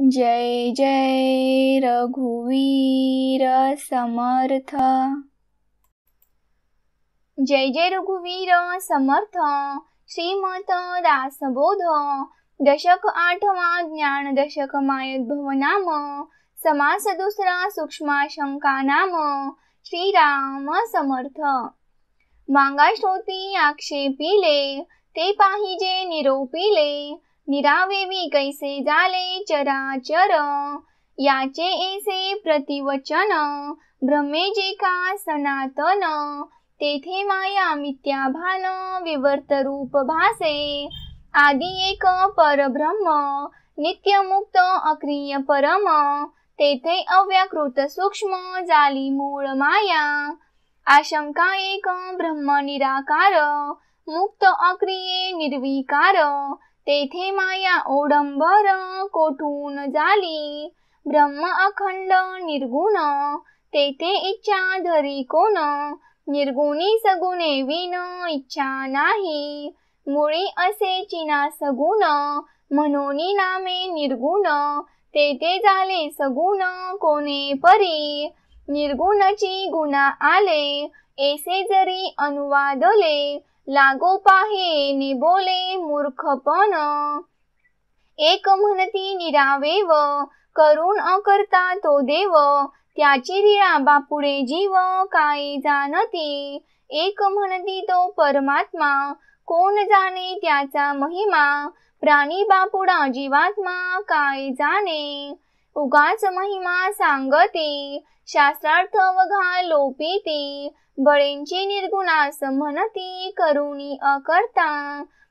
जय जय रघुवीर समर्थ। जय जय रघुवीर समर्थ। श्रीमत दासबोध। दशक आठवा ज्ञान दशक मायद्भव नाम। समास दुसरा सूक्ष्मा शंका नाम। श्रीराम समर्थ। मांगा श्रोती आक्षेपिले ते पाहिजे निरोपिले। निरावेवी कैसे झाले चराचर याचे ऐसे प्रतिवचन ब्रह्मे जे का सनातन तेथे माया मिथ्या भान विवर्त रूप भासे। आदी एक परब्रह्म नित्य मुक्त अक्रिय परम तेथे अव्याकृत सूक्ष्म जाली मूळ माया। आशंका एक ब्रह्म निराकार मुक्त अक्रिये निर्विकार। तेथे माया ओडंबर कोठून झाली ब्रह्म अखंड निर्गुण तेथे इच्छा धरी कोण? निर्गुणी सगुणे विन इच्छा नाही. मुळी असे चिना सगुण म्हणून नामे निर्गुण तेथे झाले सगुण कोणे परी? निर्गुणची गुणा आले ऐसे जरी अनुवादले लागो पाहे नि बोले मूर्खपण एक म्हणती निरावेव करून अकर्ता तो देव. त्याची रिळा बापुडे जीव काय जाणती? एक म्हणती तो परमात्मा कोण जाणे त्याचा महिमा? प्राणी बापुडा जीवात्मा काय जाणे? उगाच महिमा सांगते शास्त्रार्थ वघा लोपिती बळेंची निर्गुणास म्हणती करुणी अकर्ता.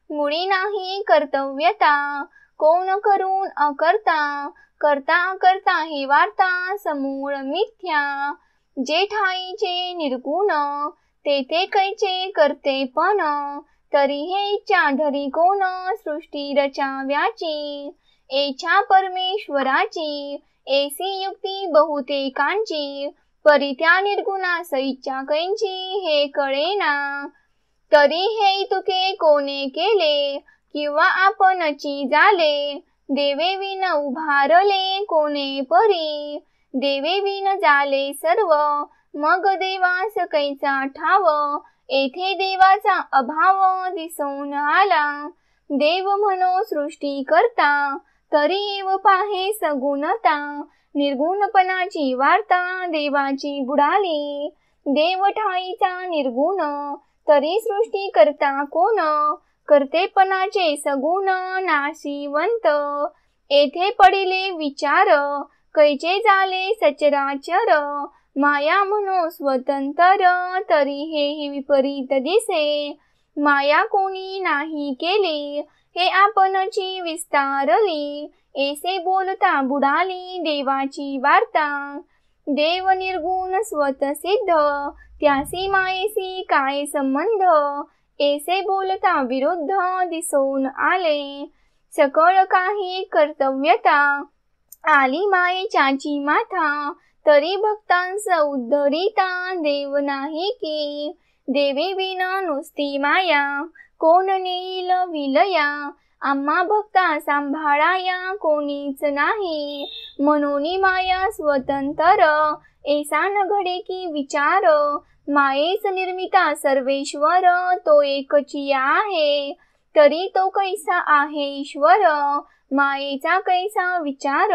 मुळी नाही कर्तव्यता. कोण करून अकर्ता? करता करता ही वार्ता समूळ मिथ्या. जे ठाईचे निर्गुण तेथे कैचे करते पण. तरी हे इच्छा धरी कोण? सृष्टी रचाव्याची. एच्या परमेश्वराची. एसी युक्ती बहुतेकांची. परी त्या निर्गुणास इच्छा कैंची हे कळेना. तरी हे तुके कोणे केले किंवा आपणची झाले देवे विन उभारले कोणे परी. देवे विन झाले सर्व. मग देवास कैचा ठाव. येथे देवाचा अभाव दिसून आला. देव म्हणो सृष्टी करता तरी एव पाहे सगुणता. निर्गुणपणाची वार्ता देवाची बुडाली. देव ठाईचा निर्गुण तरी सृष्टी करता कोण? करतेपणाचे सगुण नाशिवंत. येथे पडिले विचार कैचे झाले सचराचर? माया म्हणो स्वतंत्र तरी हे विपरीत दिसे. माया कोणी नाही केली हे आपणची विस्तारली. ऐसे बोलता बुडाली देवाची वार्ता. देव निर्गुण स्वतसिद्ध त्यासी मायेसी काय संबंध? ऐसे बोलता विरुद्ध दिसून आले. सकळ काही कर्तव्यता. आली मायेच्याची माथा. तरी भक्तांस उद्धरिता. देव नाही की देवी विना नुसती माया. कोण नेईल विलया? आम्हा भक्ता सांभाळाया कोणीच नाही. म्हणून माया स्वतंत्र ऐसा न घडे की विचार मायेच निर्मिता सर्वेश्वर तो एकची आहे तरी तो कैसा आहे ईश्वर? मायेचा कैसा विचार?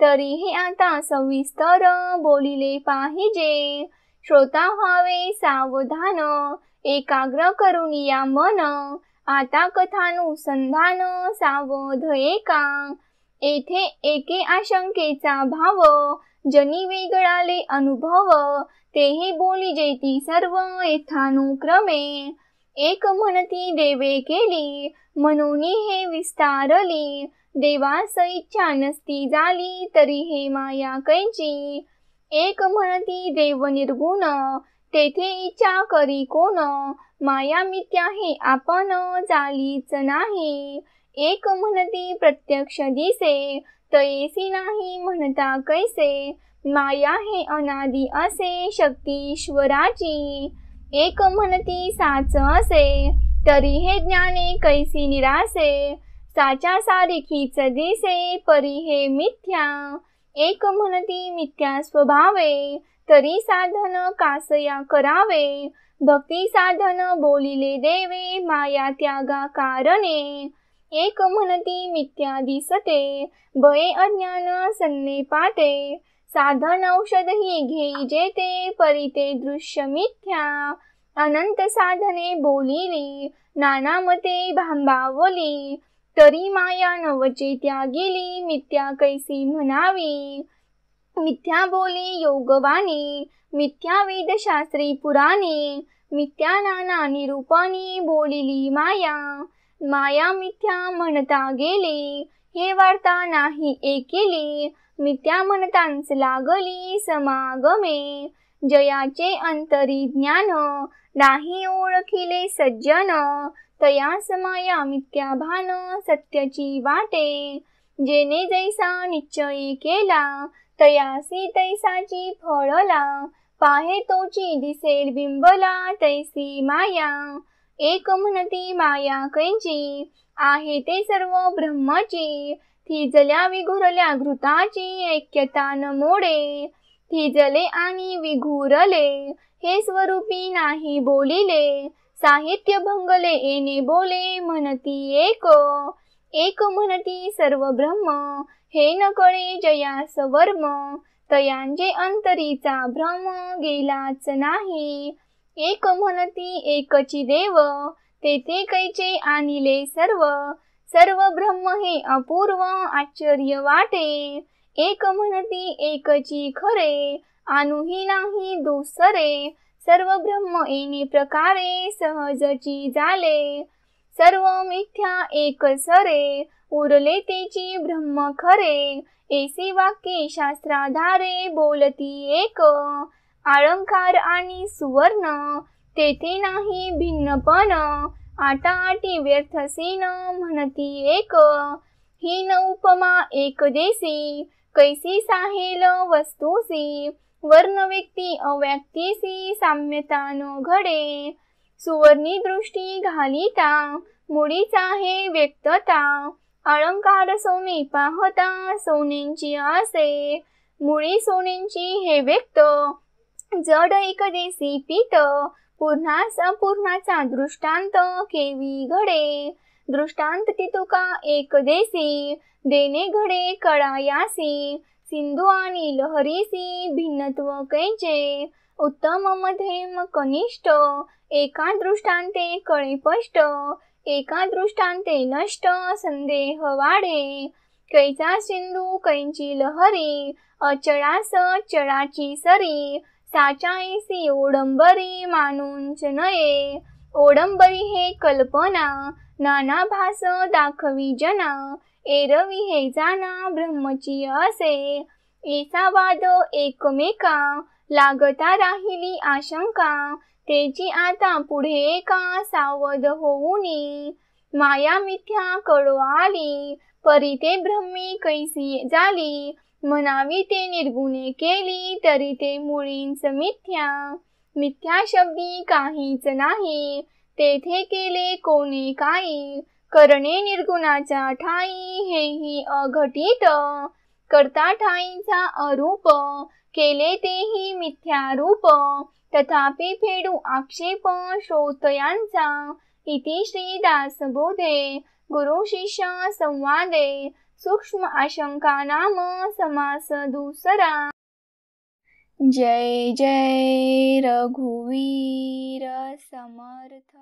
तरीही आता सविस्तर बोलिले पाहिजे. श्रोता व्हावे सावधान एकाग्र करून या मन. आता कथानुसंधान सावध एका. येथे एके आशंकेचा भाव जनी वेगळाले अनुभव तेही बोली जेती सर्व येथानुक्रमे. एक म्हणती देवे केली म्हणून हे विस्तारली. देवास इच्छा नसती झाली तरी हे माया कैची. एक म्हणती देव निर्गुण तेथे इच्छा करी कोण? माया मिथ्या हे आपण चालीच नाही. एक म्हणती प्रत्यक्ष दिसे तयेसी नाही म्हणता कैसे? माया हे अनादी असे शक्तीश्वराची एक म्हणती साच असे तरी हे ज्ञाने कैसी निरासे. साचा सारिखीच दिसे परी हे मिथ्या. एक म्हणती मिथ्या स्वभावे तरी साधन कासया करावे. भक्ती साधन बोलिले देवे माया त्यागा कारणे. एक म्हणती मिथ्या दिसते भये अज्ञान सन्ने पाते. साधन औषध ही घेई जेते परिते दृश्य मिथ्या. अनंत साधने बोलिली नाना मते भांबावली. तरी माया नवचे त्या गेली मिथ्या कैसी म्हणावी. मिथ्या बोली योगवाणी मिथ्या वेदशास्त्री पुराणी. मिथ्या नाना निरूपानी बोलिली माया. माया मिथ्या म्हणता गेली हे वार्ता नाही एकेली. मिथ्या म्हणतांच लागली समागमे. जयाचे अंतरी ज्ञान नाही ओळखिले सज्जन. तयास माया मिथ्या भान सत्याची वाटे. जेने जैसा निश्चय केला तयासी तैसाची फळला. पाहे तोची दिसेल बिंबला तैसी माया. एक म्हणती माया कैची आहे ते सर्व ब्रह्माची. थिजल्या विघुरल्या घृताची ऐक्यता न मोडे. थिजले आणि विघुरले हे स्वरूपी नाही बोलिले. साहित्य भंगले येणे बोले म्हणती एक. एक म्हणती सर्व ब्रह्म हे न कळे जयास वर्म तयांचे अंतरीचा भ्रम गेलाच नाही. एक म्हणती एकची देव तेथे कैचे आणिले सर्व. सर्व ब्रह्म हे अपूर्व आश्चर्य वाटे. एक म्हणती एकची खरे आणूही नाही दुसरे. सर्व ब्रह्म येणे प्रकारे सहजची झाले सर्व मिथ्या एक सरे उरले तेची ब्रह्म खरे. एसी वाक्ये शास्त्राधारे बोलती एक. अलंकार आणि सुवर्ण तेथे नाही भिन्नपण. आटा आटी व्यर्थसीन म्हणती एक. ही न उपमा एक देसी कैसी साहेल वस्तूसी. वर्ण व्यक्ती अव्यक्तीसी साम्यता न घडे. सुवर्णी दृष्टी घालिता मुळीचा हे व्यक्तता. अलंकार सोने पाहता सोनेंची आसे. मुळी सोनेंची हे व्यक्त. जड एक देसी पीत पुन्हा संपूर्णाचा दृष्टांत केवी घडे. दृष्टांत तुका एक देसी देणे घडे कळायासी. सिंधू आणि लहरीसी भिन्नत्व कैचे. उत्तम मध्यम कनिष्ठ एका दृष्टांते कळे एका दृष्टांते नष्ट संदेह वाढे. कैचा सिंधू कैंची लहरी अचळास चळाची सरी साचाईसी ओडंबरी मानूनच नये. ओडंबरी हे कल्पना नाना भास दाखवी जना. एरवी हे जाना ब्रह्मची असे. एसा वाद एकमेका लागता राहिली आशंका. तेची आता पुढे का सावध होऊनी. माया मिथ्या कळो आली परी ते ब्रह्मी कैसी झाली. म्हणावी ते निर्गुणे केली तरी ते मुळींच मिथ्या. मिथ्या शब्दी काहीच नाही. तेथे केले कोणी काही? करणे निर्गुणाचा ठाई हेही अघटित. करता ठाईचा अरूप. केले तेही मिथ्या रूप. तथापि फेडू आक्षेप श्रोतयांचा. इति श्रीदास बोधे गुरु शिष्य संवादे. सूक्ष्म आशंका नाम समास दुसरा। जय जय रघुवीर समर्थ।